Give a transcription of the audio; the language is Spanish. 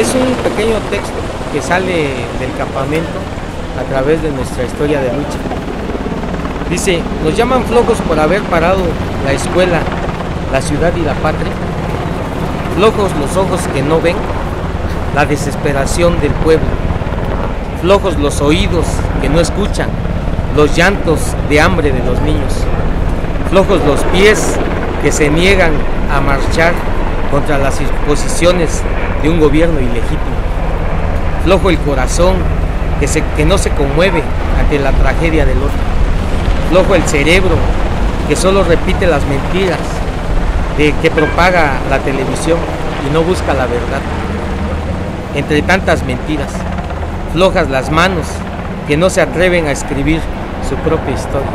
es un pequeño texto que sale del campamento a través de nuestra historia de lucha. Dice, nos llaman flojos por haber parado la escuela, la ciudad y la patria. Flojos los ojos que no ven, la desesperación del pueblo. Flojos los oídos que no escuchan, los llantos de hambre de los niños. Flojos los pies que se niegan a marchar contra las imposiciones de un gobierno ilegítimo. Flojo el corazón que, se, que no se conmueve ante la tragedia del otro. Flojo el cerebro que solo repite las mentiras de que propaga la televisión y no busca la verdad. Entre tantas mentiras, flojas las manos que no se atreven a escribir su propia historia.